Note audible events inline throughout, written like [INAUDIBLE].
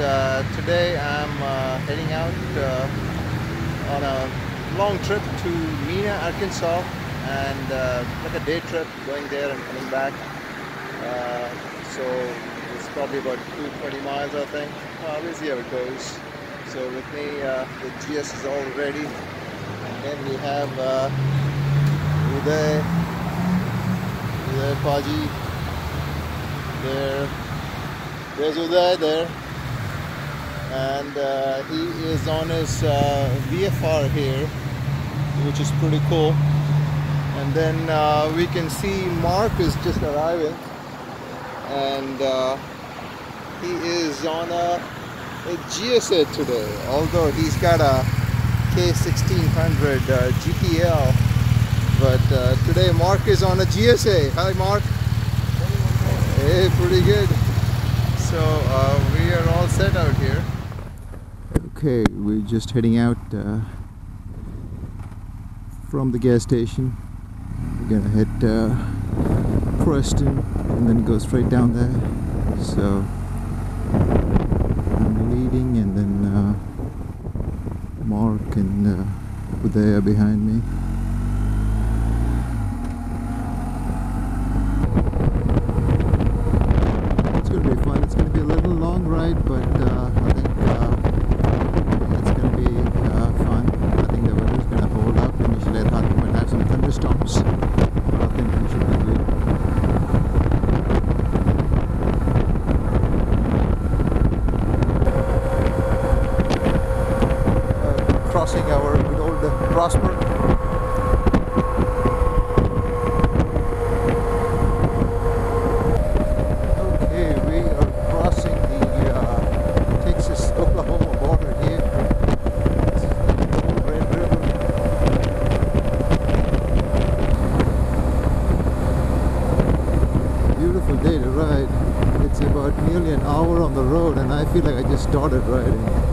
uh, today I'm uh, heading out uh, on a long trip to Mena, Arkansas and uh, like a day trip going there and coming back. Uh, so it's probably about 220 miles I think. Uh, we'll see how it goes. So with me, uh, the GS is all ready. And then we have uh, Udey, Udey Paji there. There's Udey there. And uh, he is on his uh, VFR here, which is pretty cool. And then uh, we can see Mark is just arriving. And uh, he is on a, a GSA today, although he's got a K1600 uh, GTL. But uh, today Mark is on a GSA. Hi Mark. Hey, pretty good. So we are all set out here. Okay, we're just heading out uh, from the gas station. We're gonna hit uh, Preston and then go straight down there. So I'm leading and then uh, Mark and uh, Udey behind me. It's gonna be fun. It's gonna be a little long ride, but uh, I think uh, it's gonna be uh, fun. I think the weather's gonna hold up. Initially, I thought we might have some thunderstorms, but I think we should be good. Uh, crossing our good old Prosper. Okay, we are crossing the uh, Texas-Oklahoma border here. This is the Red River. Beautiful day to ride. It's about nearly an hour on the road and I feel like I just started riding.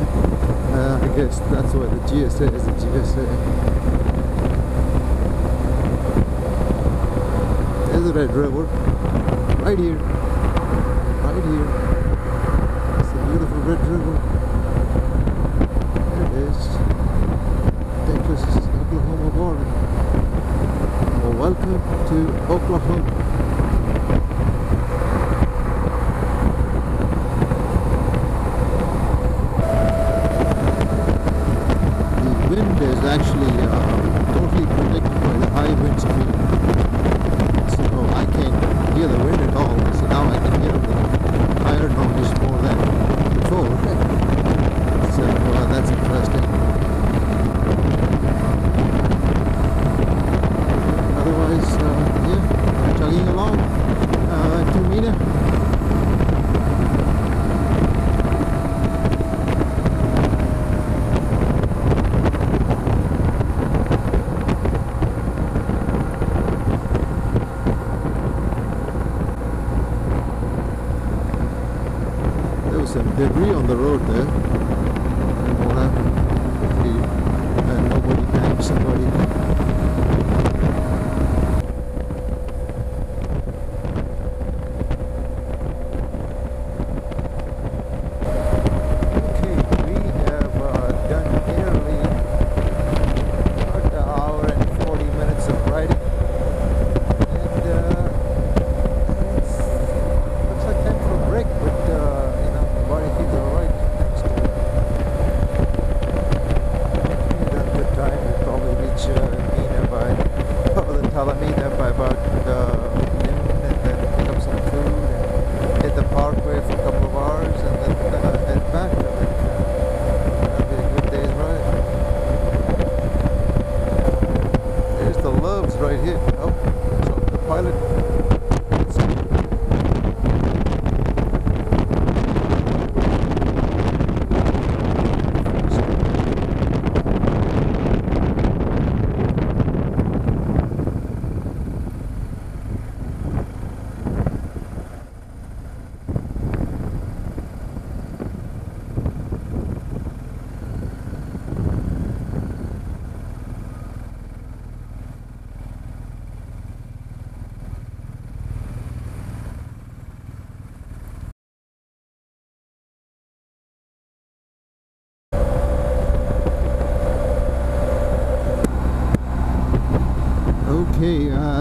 Guess that's why the GSA is the GSA. There's the Red River. Right here. Right here. It's a beautiful Red River. There it is. Texas Oklahoma border. Well, welcome to Oklahoma.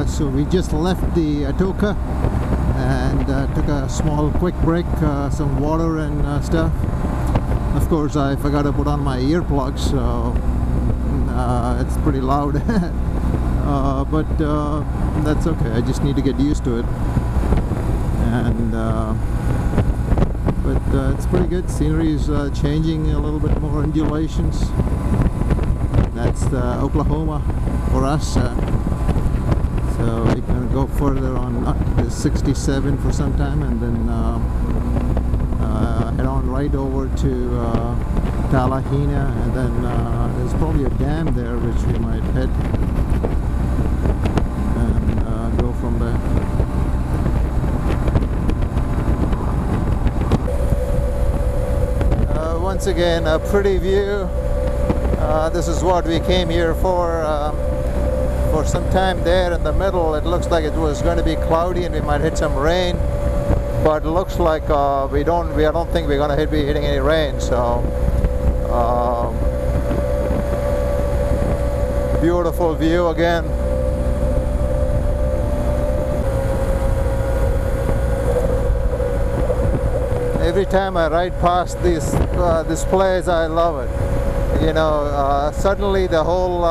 So we just left the Atoka and uh, took a small quick break, uh, some water and uh, stuff. Of course, I forgot to put on my earplugs, so uh, it's pretty loud. [LAUGHS] Uh, but that's okay, I just need to get used to it. And but it's pretty good. Scenery is changing a little bit more undulations. That's Oklahoma for us. So we're to go further on uh, 67 for some time and then uh, uh, head on right over to uh, Talihina and then uh, there's probably a dam there which we might head and uh, go from there. once again a pretty view. this is what we came here for. Um, for some time there in the middle. It looks like it was going to be cloudy and we might hit some rain but it looks like uh, we don't we I don't think we're going to hit, be hitting any rain so uh, beautiful view again. Every time I ride past this uh, this place I love it. You know uh, suddenly the whole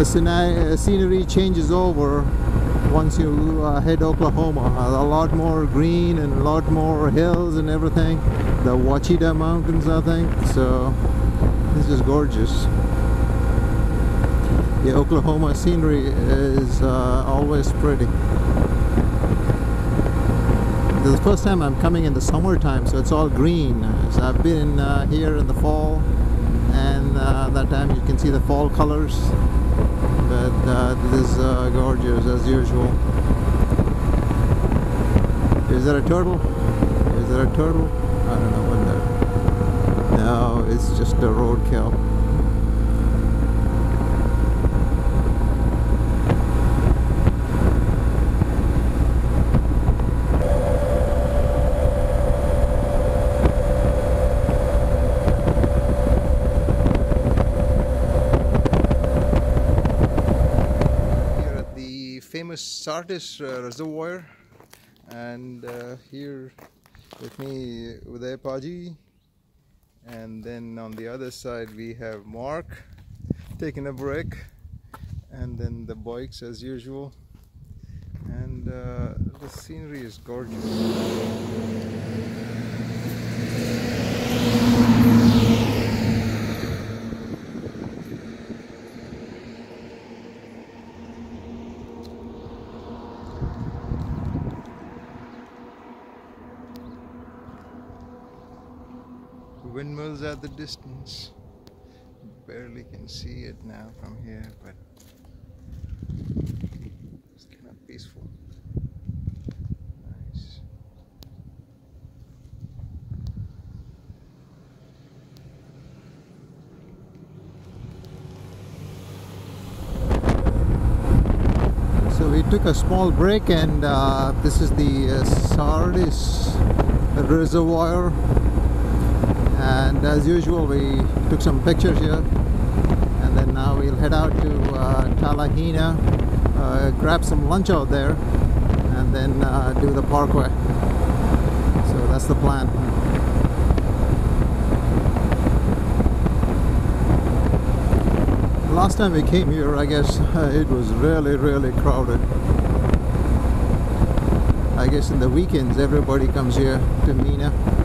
uh, the scenery changes over once you uh, hit Oklahoma. A lot more green and a lot more hills and everything. The Ouachita Mountains, I think. So this is gorgeous. The Oklahoma scenery is uh, always pretty. This is the first time I'm coming in the summertime, so it's all green. So I've been uh, here in the fall, and uh, that time you can see the fall colors but this is uh, gorgeous as usual. Is there a turtle? Is there a turtle? I don't know what that no it's just a roadkill Sardis uh, reservoir. And uh, here with me Udey Paji and then on the other side we have Mark taking a break. And then the bikes as usual. And uh, the scenery is gorgeous windmills at the distance. Barely can see it now from here but it's kind of peaceful. Nice. So we took a small break and uh, this is the uh, Sardis reservoir and as usual we took some pictures here. And then now we'll head out to uh, Talihina uh, grab some lunch out there and then uh, do the parkway. So that's the plan. Last time we came here I guess [LAUGHS] it was really really crowded. I guess in the weekends everybody comes here to Mena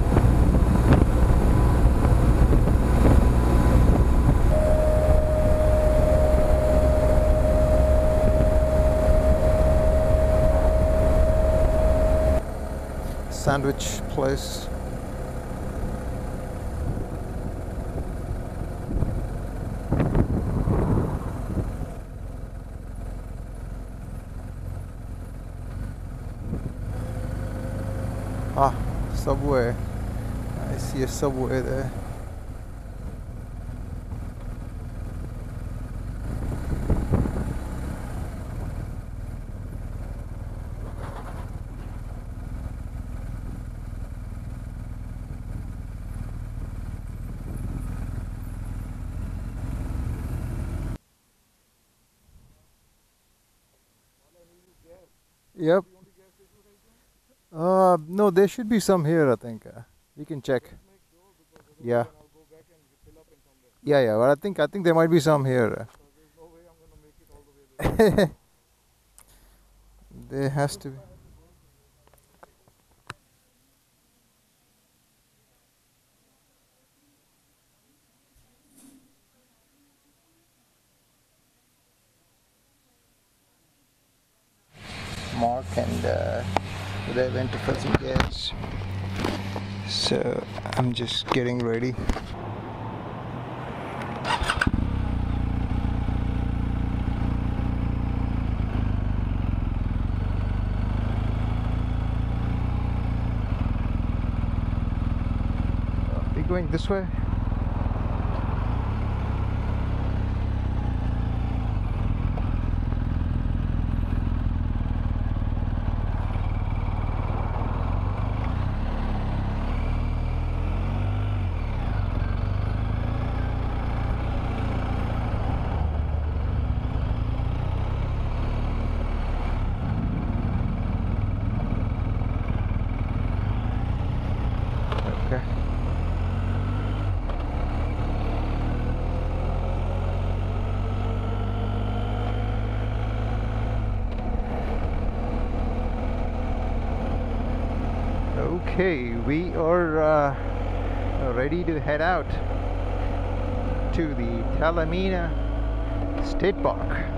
sandwich place. Ah, subway. I see a subway there. Yep. Uh, no, there should be some here. I think uh, we can check. Yeah. Yeah, yeah. But I think I think there might be some here. [LAUGHS] there has to be. Mark and uh, they went to fill some gas. So I'm just getting ready. Going this way? Okay. Okay, we are uh, ready to head out to the Talimena State Park.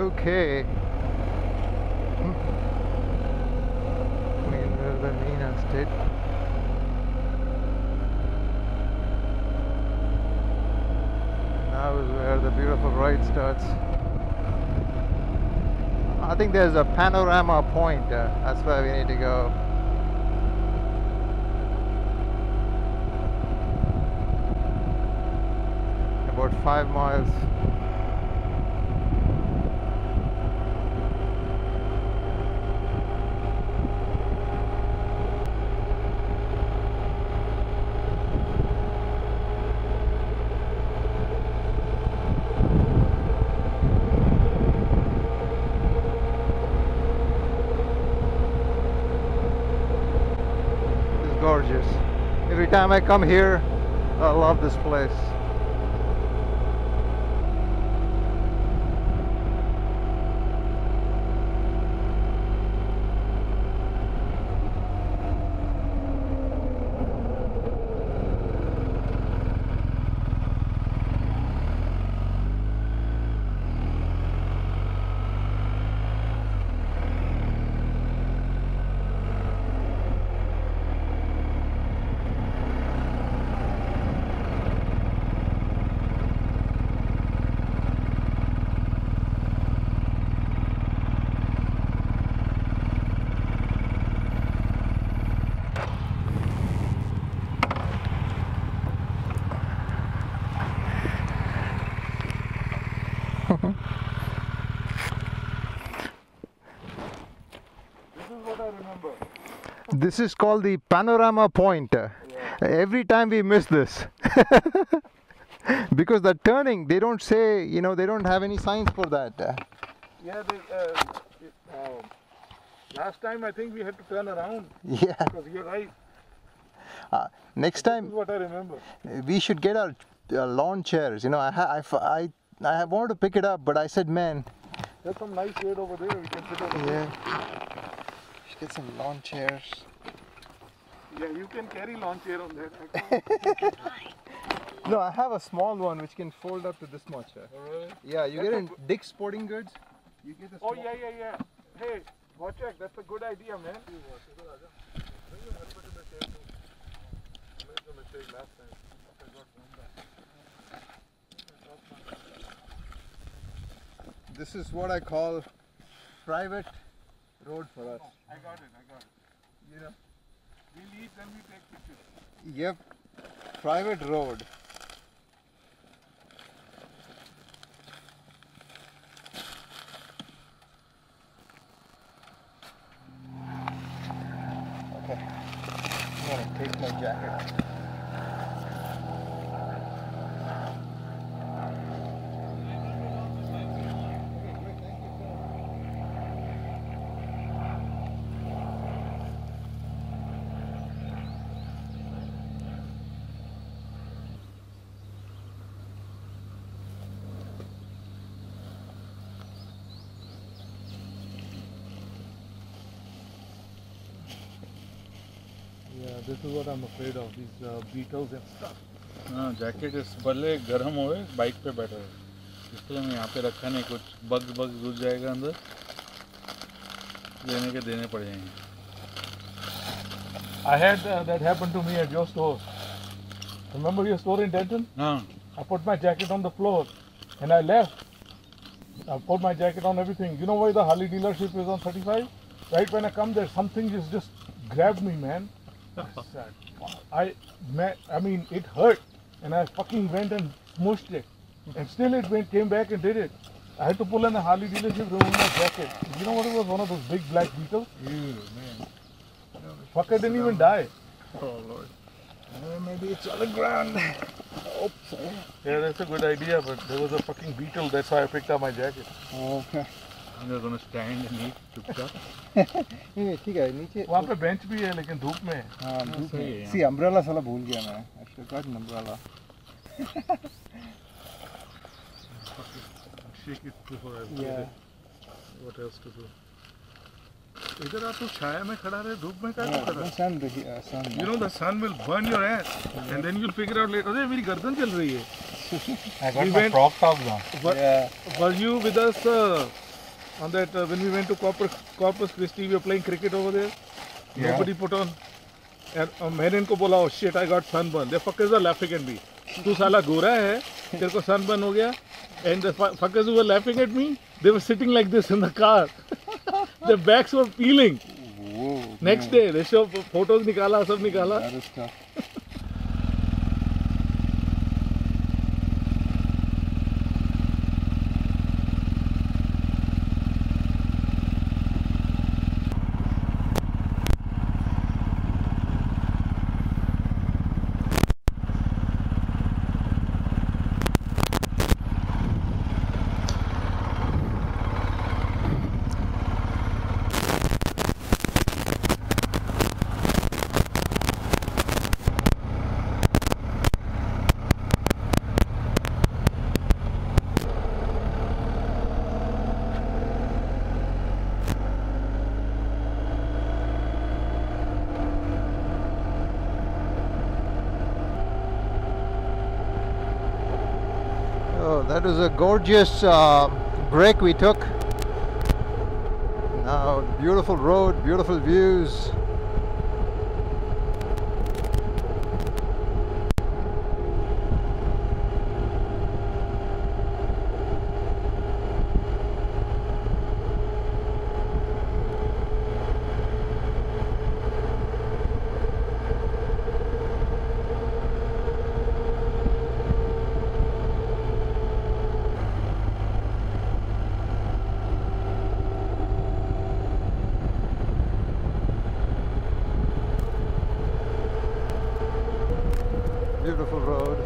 Okay. Hmm. Queen Wilhelmina State. Now is where the beautiful ride starts. I think there's a panorama point. Uh, that's where we need to go. About five miles. It's gorgeous. Every time I come here, I love this place. This is called the panorama point. Every time we miss this. [LAUGHS] because the turning, they don't say, you know, they don't have any signs for that. Yeah, they, uh, uh, last time I think we had to turn around Yeah. because you're right. Uh, next This time, what I remember. we should get our uh, lawn chairs. You know, I, I, I, I wanted to pick it up, but I said, man, There's some nice shade over there. We can sit over there. yeah. Should get some lawn chairs. Yeah, you can carry lawn chair on there. No, I have a small one which can fold up to this much. uh. Alright. Yeah, you That's get a in Dick's Sporting Goods. You get a Oh yeah, yeah, yeah. Hey, watch Wojciech, that's a good idea, man. made the mistake last time. I got one back. This is what I call private road for us. I got it, I got it. You know? We'll eat, then we take pictures. Yep, private road. This is what I'm afraid of, these uh, beetles and stuff. हाँ jacket इस भले गर्म होए bike पे बैठा है इसलिए मैं यहाँ पे रखा नहीं कुछ बग बग घुस जाएगा अंदर लेने के देने पड़ जाएँगे I had uh, that happen to me at your store. Remember your store in Denton? हाँ I put my jacket on the floor and I left. I put my jacket on everything. You know why the Harley dealership is on 35? Right when I come there, something just just grabbed me, man. [LAUGHS] I "Fuck." I, I mean, it hurt, and I fucking went and smushed it, and still it went, came back and did it. I had to pull in the Harley dealership, remove my jacket. You know what it was? One of those big black beetles. Ew, man. Fucker didn't even die. Oh Lord. Uh, maybe it's on the ground. Oops. Yeah, that's a good idea, but there was a fucking beetle. That's why I picked up my jacket. Okay. They're gonna stand and eat चुपका नहीं ठीक है नीचे वहाँ पे bench भी है लेकिन धूप में हाँ, हाँ। धूप है। सी अम्ब्रेला साला भूल गया मैं। एक्चुअली कट अम्ब्रेला इधर आप तो छाया में खड़ा रहे धूप में क्या हाँ, कर रहे? हो you know the sun will burn your ass and then you figure out later अरे मेरी गर्दन चल रही है। I got my prop top now were you with us on that uh, when we went to Corpus, Corpus Christi? We were playing cricket over there. Yeah. Nobody put on. And uh, मैंने इनको बोला oh shit I got sunburn. The fuckers are laughing at me. तू साला गोरा है तेरे को sunburn हो गया. And the fuckers who were laughing at me, they were sitting like this in the car. Their backs were peeling. Whoa. Next man. day, they show photos निकाला सब निकाला. That is tough. That was a gorgeous uh, break we took. Now, beautiful road, beautiful views. Beautiful road.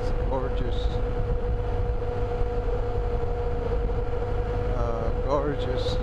It's gorgeous. Uh, gorgeous.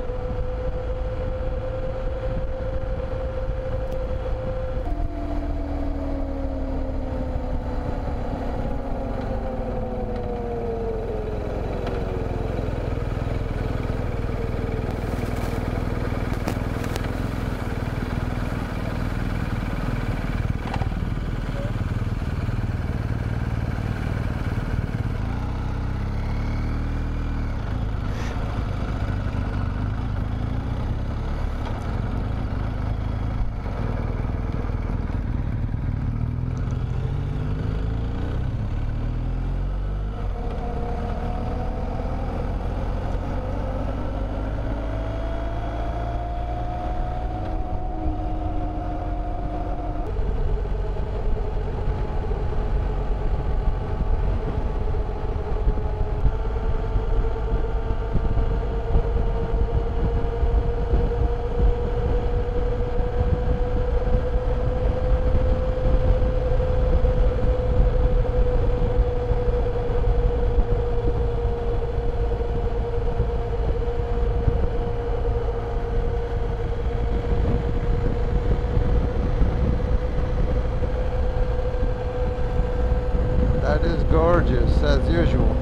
That is gorgeous as usual.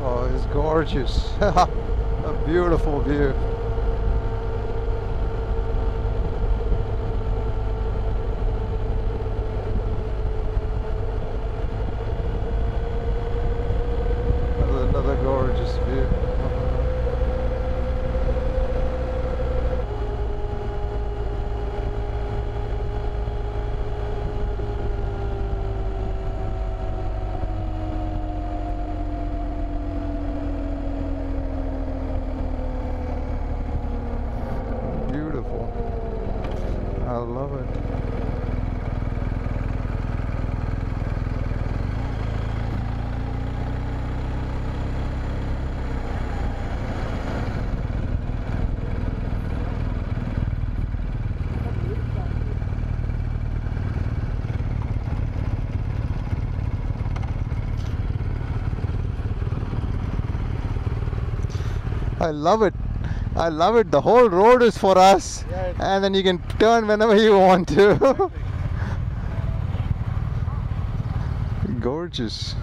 Oh, it's gorgeous. [LAUGHS] A beautiful view. Another, another gorgeous view. Beautiful. I love it. I love it. I love it. The whole road is for us. Yeah, and then you can turn whenever you want to. Gorgeous.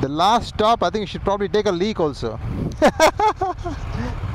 The last stop, I think you should probably take a leak also. [LAUGHS]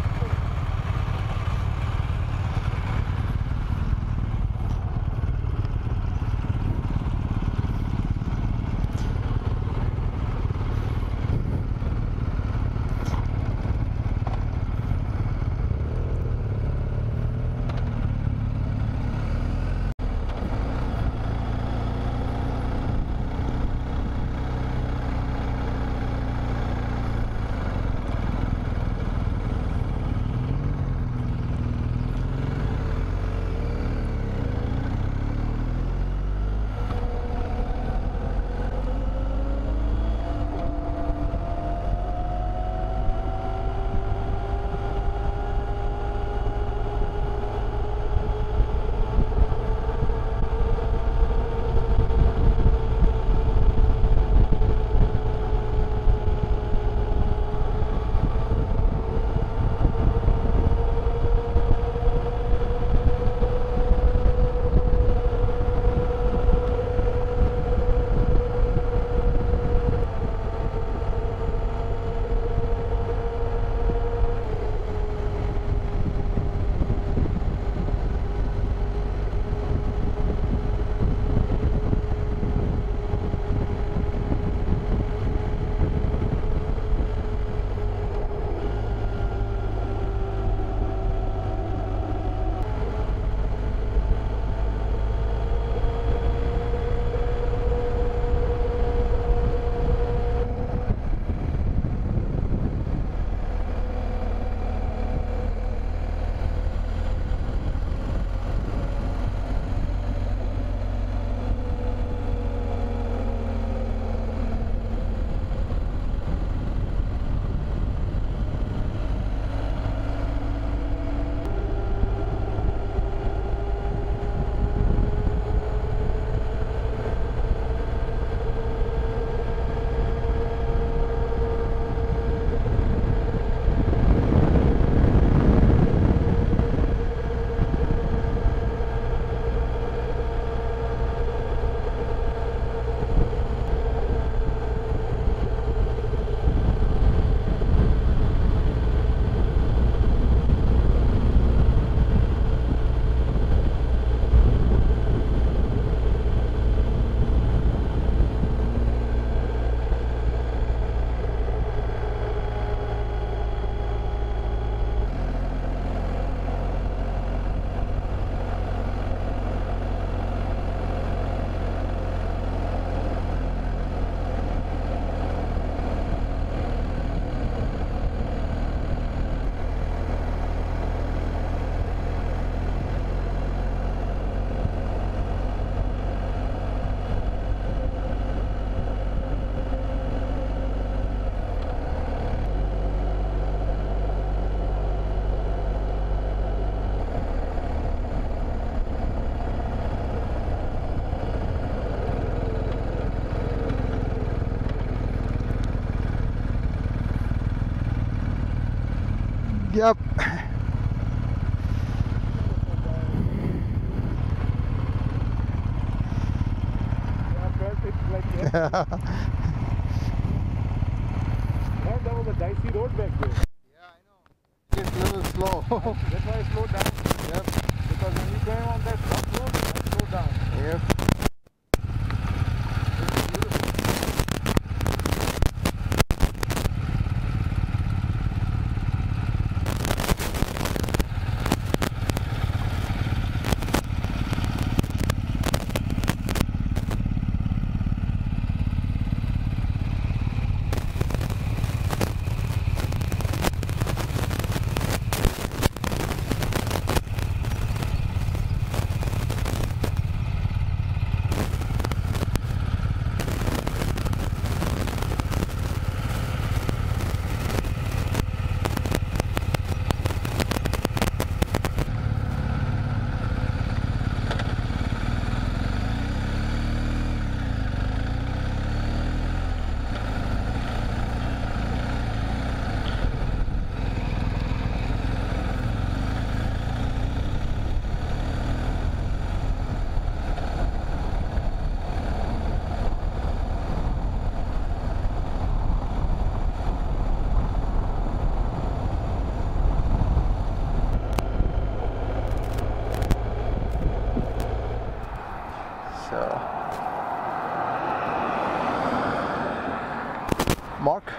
Mark,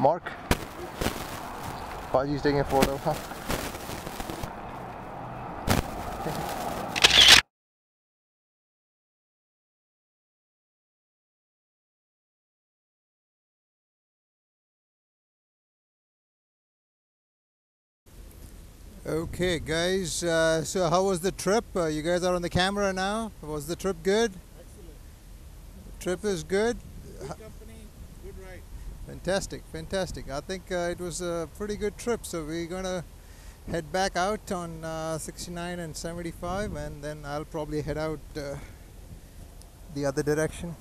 Mark, Why are you taking a photo, huh? Okay, guys. Uh, so, how was the trip? Uh, you guys are on the camera now. Was the trip good? Excellent. Trip is good. Good company, good ride. Fantastic, fantastic. I think uh, it was a pretty good trip. So we're gonna head back out on uh, 69 and 75, and then I'll probably head out uh, the other direction.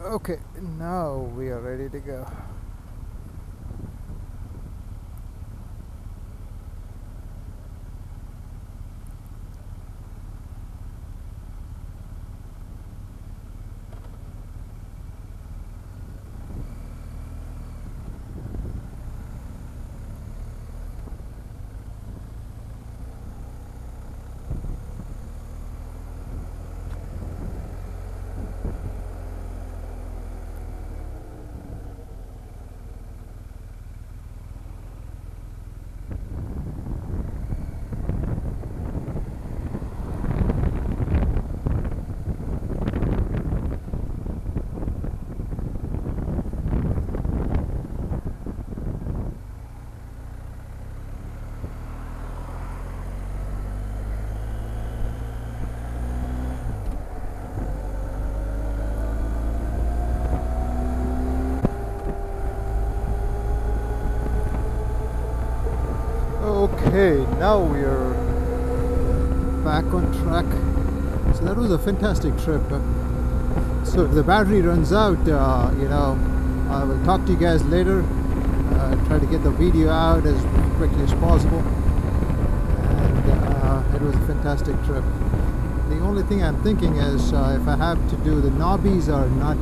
Okay, now we are ready to go. Okay, now we are back on track. So that was a fantastic trip. So if the battery runs out, uh, you know, I will talk to you guys later. Uh, try to get the video out as quickly as possible. And uh, it was a fantastic trip. The only thing I'm thinking is uh, if I have to do the knobbies are not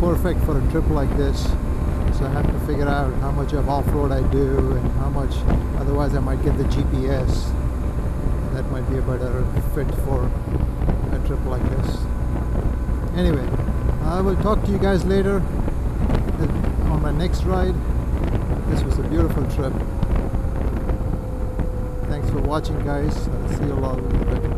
perfect for a trip like this. So I have to figure out how much of off-road I do and how much, otherwise I might get the GPS. That might be a better fit for a trip like this. Anyway, I will talk to you guys later on my next ride. This was a beautiful trip. Thanks for watching guys. I'll see you all later.